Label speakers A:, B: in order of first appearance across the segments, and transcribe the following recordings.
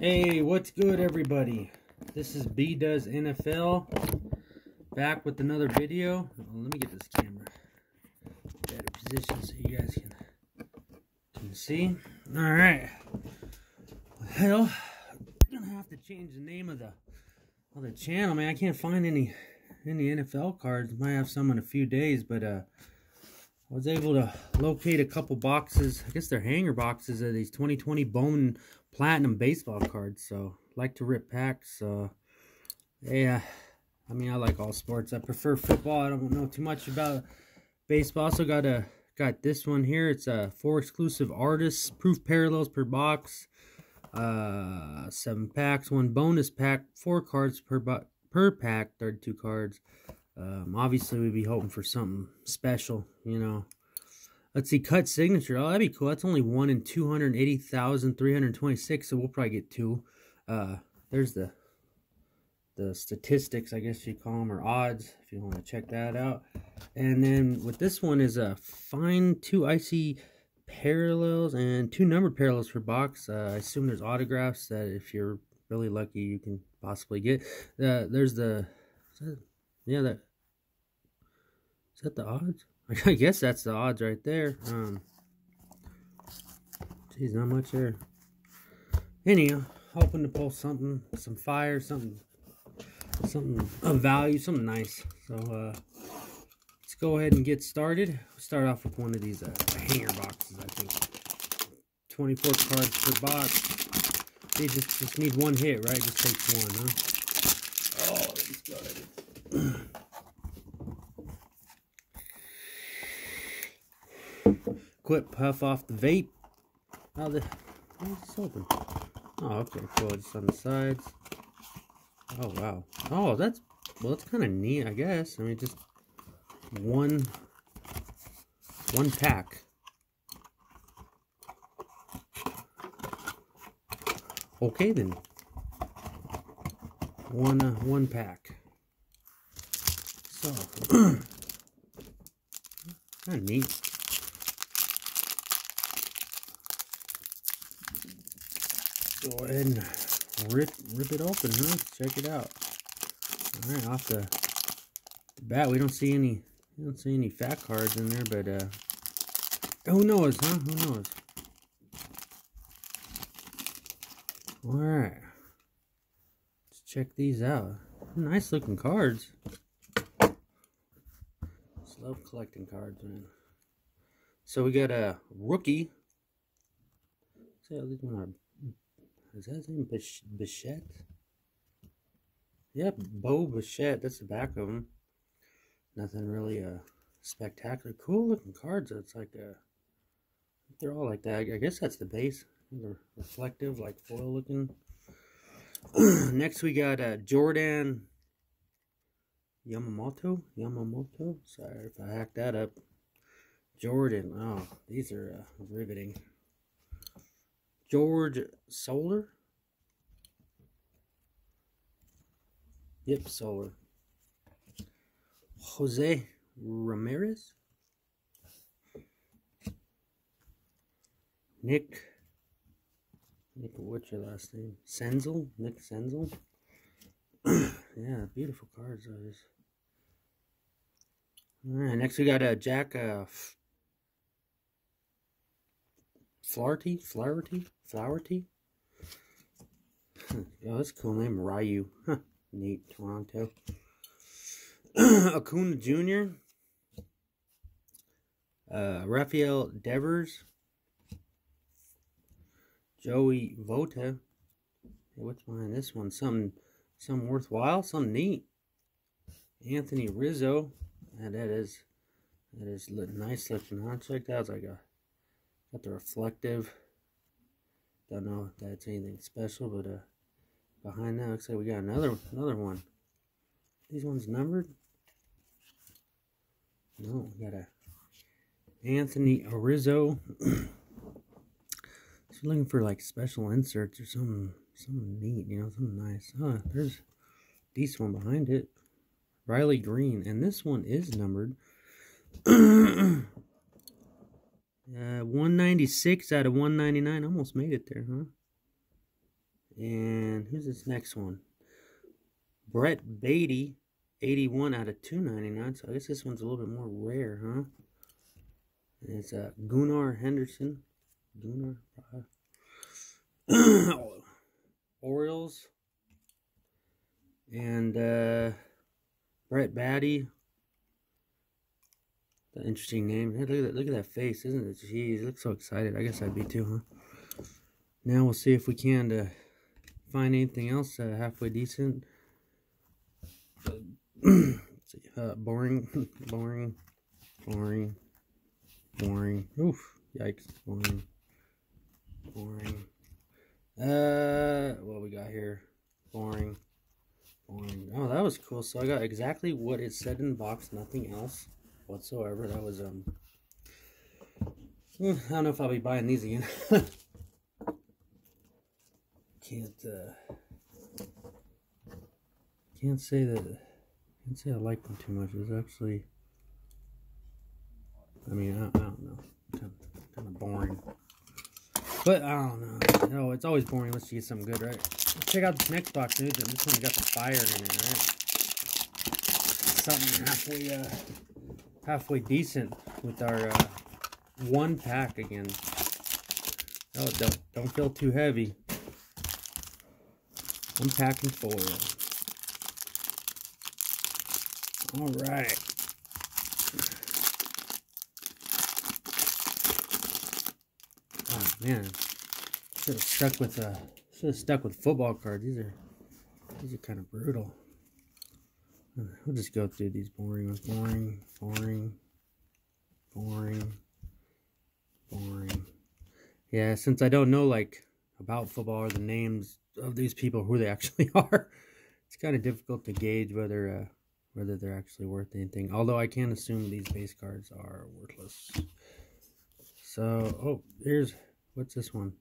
A: Hey, what's good, everybody? This is B Does NFL back with another video. Let me get this camera better position so you guys can can see. All right. Well, I'm gonna have to change the name of the of the channel, man. I can't find any any NFL cards. Might have some in a few days, but uh, I was able to locate a couple boxes. I guess they're hanger boxes of these 2020 Bowman Platinum baseball cards. So, like to rip packs. Uh, yeah, I mean, I like all sports. I prefer football. I don't know too much about baseball. Also got a got this one here. It's a uh, four exclusive artists, proof parallels per box. Uh, seven packs, one bonus pack, four cards per per pack, 32 cards. Um, obviously, we'd be hoping for something special, you know. Let's see, cut signature. Oh, that'd be cool. That's only one in 280,326, so we'll probably get two. Uh, there's the the statistics, I guess you call them, or odds, if you want to check that out. And then with this one is a fine two icy parallels and two numbered parallels for box. Uh, I assume there's autographs that if you're really lucky, you can possibly get. Uh, there's the, yeah, that is that the odds? I guess that's the odds right there. Um, geez, not much there. Anyhow, hoping to pull something, some fire, something, something of value, something nice. So, uh, let's go ahead and get started. We'll start off with one of these uh, hanger boxes, I think. 24 cards per box. They just, just need one hit, right? Just takes one, huh? Oh, he's good. Quit puff off the vape. Oh, the it's open. Oh, okay, cool. Just on the sides. Oh wow. Oh, that's well, that's kind of neat, I guess. I mean, just one one pack. Okay then. One uh, one pack. So, kind of neat. Go ahead and rip rip it open, huh? Check it out. All right, off the, bat, we don't see any we don't see any fat cards in there, but uh, who knows, huh? Who knows? All right, let's check these out. Nice looking cards. Just love collecting cards, man. So we got a rookie. See how these are is that his name? Bichette? Yep, Bo Bichette. That's the back of him. Nothing really uh, spectacular. Cool looking cards. It's like a, uh, they're all like that. I guess that's the base. They're reflective, like foil looking. Next, we got uh, Jordan Yamamoto. Yamamoto. Sorry if I hacked that up. Jordan. Oh, these are uh, riveting. George Soler. Yep, Soler. Jose Ramirez. Nick. Nick, what's your last name? Senzel? Nick Senzel? yeah, beautiful cards, those. Alright, next we got uh, Jack uh, Flaherty? Flaherty? Flaherty? oh, that's cool name. Ryu. Huh. Neat. Toronto. Acuna Jr. Uh, Rafael Devers. Joey Votto. Hey, what's behind this one? Something, something worthwhile? Something neat. Anthony Rizzo. And that is, that is nice looking. Huh? Check that out. Like a Got the reflective. Don't know if that's anything special, but uh, behind that looks like we got another another one. These ones numbered? No, we got a Anthony Arizzo. Just looking for like special inserts or something, something neat, you know, something nice. Huh, there's a decent one behind it. Riley Greene, and this one is numbered. Uh, 196 out of 199. Almost made it there, huh? And who's this next one? Brett Baty, 81 out of 299. So I guess this one's a little bit more rare, huh? And it's uh, Gunnar Henderson. Gunnar. Orioles. And uh, Brett Baty. That interesting name. Hey, look at that, look at that face, isn't it? Jeez, he looks so excited. I guess I'd be too, huh? Now we'll see if we can uh, find anything else uh, halfway decent. uh, boring, boring, boring, boring. Oof, yikes, boring, boring. Uh, what we got here? Boring, boring. Oh, that was cool. So I got exactly what it said in the box, nothing else whatsoever. That was, um, I don't know if I'll be buying these again. can't, uh, can't say that, can't say I like them too much. It's actually, I mean, I, I don't know, kind of, kind of boring. But I don't know. You know, it's always boring unless you get something good, right? Let's check out this next box, dude. This one's got the fire in it, right? Something halfway, uh, halfway decent with our uh, one pack again. Oh, don't, don't feel too heavy. I'm packing foil. All right. Oh man, should have stuck with uh, should have stuck with football cards. These are these are kind of brutal. We'll just go through these boring ones. Boring, boring, boring, boring. Yeah, since I don't know like about football or the names of these people, who they actually are, it's kind of difficult to gauge whether uh, whether they're actually worth anything. Although I can assume these base cards are worthless. So, oh, here's what's this one?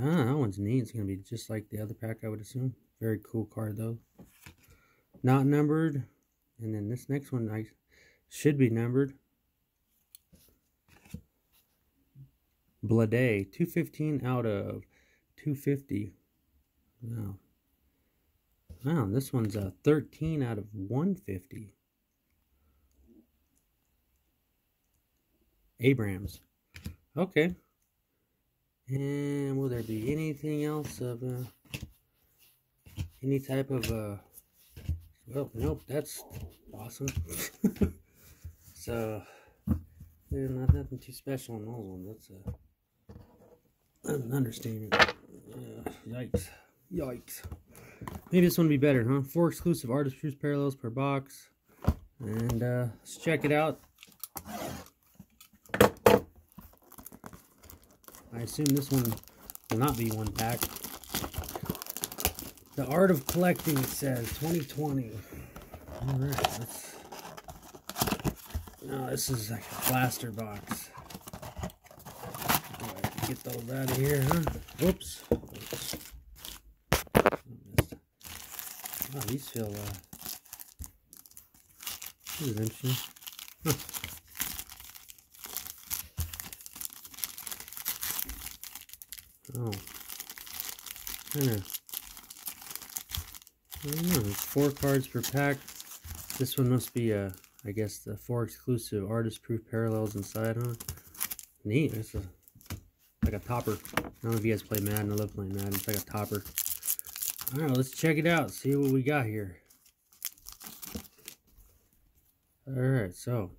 A: Ah, that one's neat. It's gonna be just like the other pack, I would assume. Very cool card though not numbered. And then this next one I should be numbered. Bleday, 215 out of 250. Wow. Wow, this one's a 13 out of 150. Abrams. Okay. And will there be anything else of uh, any type of uh, well, nope, that's awesome. so, yeah, not nothing too special on those ones. That's a that's an understatement. Uh, yikes. Yikes. Maybe this one would be better, huh? Four exclusive artist proofs parallels per box. And uh, let's check it out. I assume this one will not be one pack. The Art of Collecting, it says, 2020. Alright, let's... No, this is like a blaster box. Right, get those out of here, huh? Whoops. Oops. Wow, these feel, uh... This is interesting. Huh. Oh. Kind of I don't know. It's four cards per pack. This one must be, uh, I guess, the four exclusive artist proof parallels inside, huh? Neat. It's a, like a topper. I don't know if you guys play Madden. I love playing Madden. It's like a topper. Alright, let's check it out. See what we got here. Alright, so.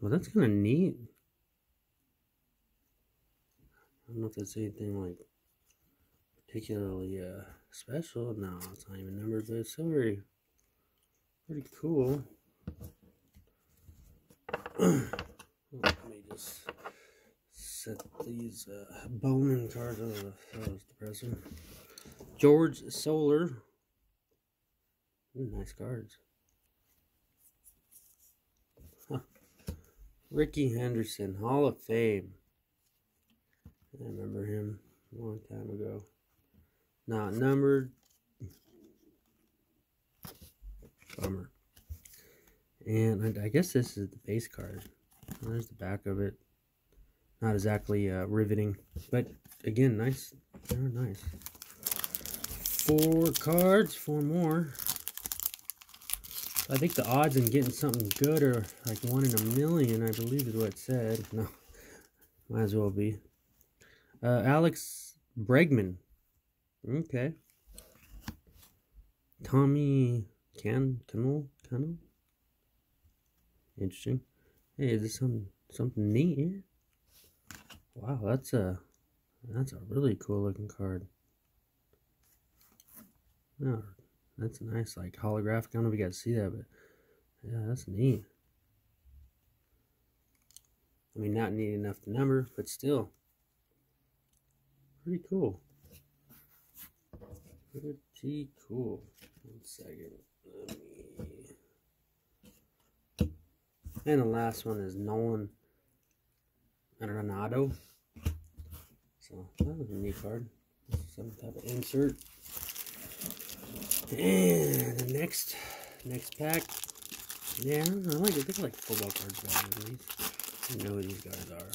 A: Well, that's kind of neat. I don't know if that's anything like particularly uh, special. No, it's not even numbered, but it's still very, pretty cool. Let me just set these uh, Bowman cards. Oh, that was depressing. George Soler. Ooh, nice cards. Huh. Rickey Henderson, Hall of Fame. I remember him a long time ago. Not numbered. Bummer. And I guess this is the base card. There's the back of it. Not exactly uh, riveting, but again, nice, They're nice. Four cards, four more. I think the odds in getting something good are like one in a million, I believe is what it said. No, might as well be. Uh, Alex Bregman. Okay. Tommy Can Cannell Cannell. Interesting. Hey, is this some something neat here? Wow, that's a that's a really cool looking card. Oh, that's a nice, like holographic. I don't know if you guys see that, but yeah, that's neat. I mean, not neat enough to number, but still pretty cool. Pretty cool. One second. And the last one is Nolan Arenado. So that was a neat card. Some type of insert. And the next next pack. Yeah, I like it. They like football cards better than these. I know who these guys are.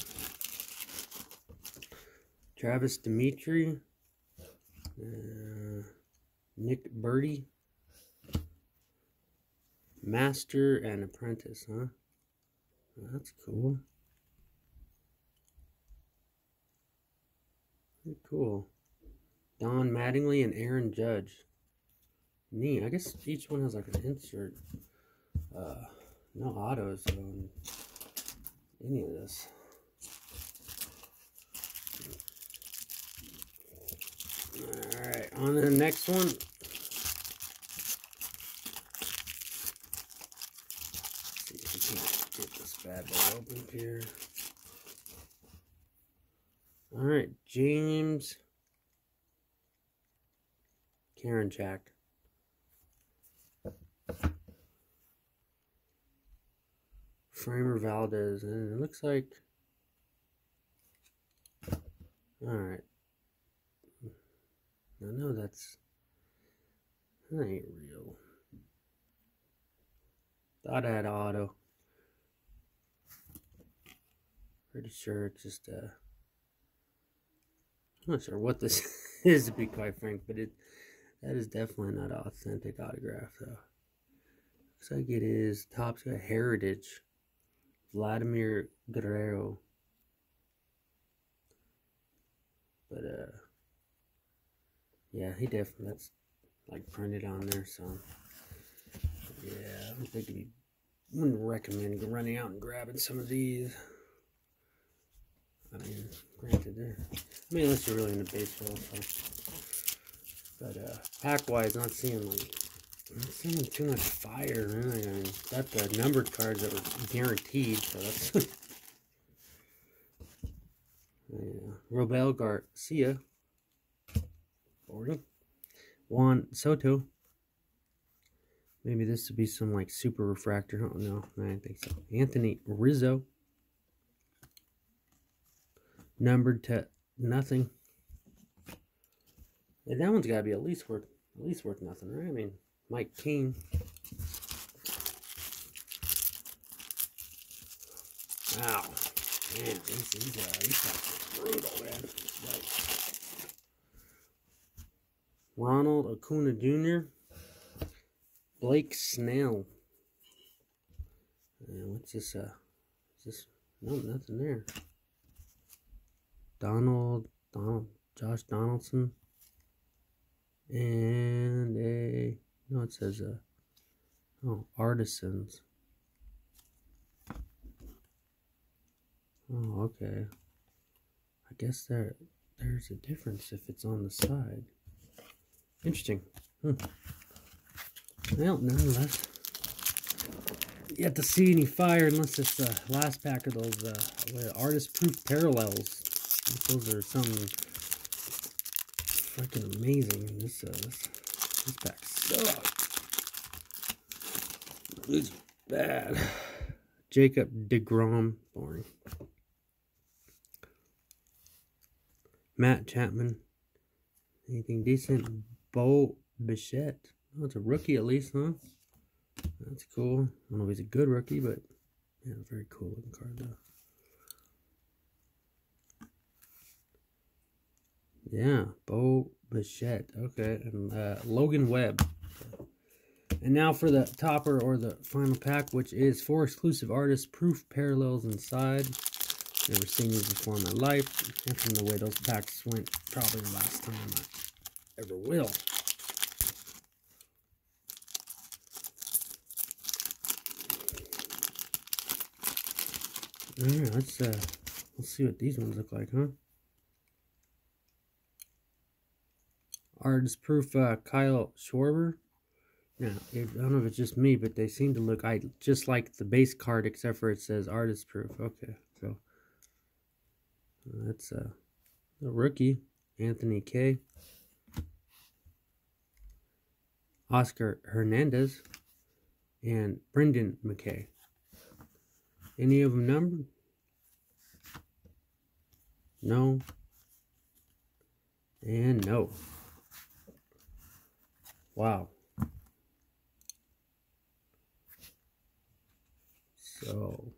A: Travis Dimitri. Uh, Nick Birdie. Master and Apprentice, huh? That's cool. Cool. Don Mattingly and Aaron Judge. Neat. I guess each one has like an insert. Uh, no autos on any of this. Alright, on to the next one. see if we can get this bad boy open here. Alright, James Karinchak. Framber Valdez, and it looks like. Alright. I know that's. That ain't real. Thought I had auto. Pretty sure it's just, uh. I'm not sure what this is, to be quite frank, but it. That is definitely not an authentic autograph, though. Looks like it is. Topps Heritage. Vladimir Guerrero. But, uh, yeah, he definitely, that's like printed on there, so, yeah, I don't think he wouldn't recommend running out and grabbing some of these. I mean, granted, there, I mean, unless you're really into baseball, so, but, uh, pack-wise, not seeing, like, not seeing too much fire, man. I mean, got the numbered cards that were guaranteed, so that's. yeah. Robel Garcia. Boring. Juan Soto. Maybe this would be some like super refractor. Oh, no, I don't think so. Anthony Rizzo. Numbered to nothing. Yeah, that one's got to be at least worth at least worth nothing, right? I mean, Mike King. Wow. Man, these, these, uh, these guys are brutal, man. Like, Ronald Acuna Jr. Blake Snell. Uh, what's this, uh, is this, no, nothing there. Donald, Donald, Josh Donaldson. And a no, it says, uh, oh, artisans. Oh, okay. I guess there, there's a difference if it's on the side. Interesting. Hmm. Well, nonetheless, you have to see any fire unless it's the last pack of those uh, artist-proof parallels. Those are some freaking amazing. This, uh, this, this pack it's bad. Jacob DeGrom, boring. Matt Chapman. Anything decent? Bo Bichette. Oh, it's a rookie at least, huh? That's cool. I don't know if he's a good rookie, but yeah, very cool looking card though. Yeah, Bo Bichette. Okay, and uh, Logan Webb. And now for the topper or the final pack, which is four exclusive artists, proof parallels inside. Never seen these before in my life. And from the way those packs went, probably the last time I ever will. Alright, let's uh let's see what these ones look like, huh? Artist proof uh, Kyle Schwarber. Now, I don't know if it's just me, but they seem to look I just like the base card, except for it says artist proof. Okay, so that's uh, the rookie, Anthony Kay Oscar Hernandez, and Brendan McKay. Any of them numbered? No. And no. Wow. So,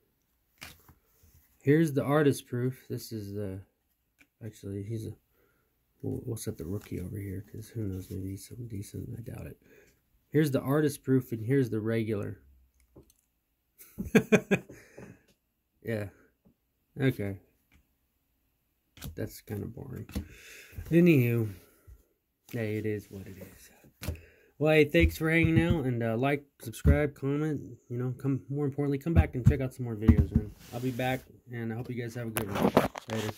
A: here's the artist proof. This is the, actually, he's a, we'll, we'll set the rookie over here because who knows, maybe he's something decent. I doubt it. Here's the artist proof and here's the regular. yeah. Okay. That's kind of boring. Anywho, hey, it is what it is. Well, hey, thanks for hanging out and uh, like, subscribe, comment. You know, come more importantly, come back and check out some more videos, man. I'll be back, and I hope you guys have a good one. Later.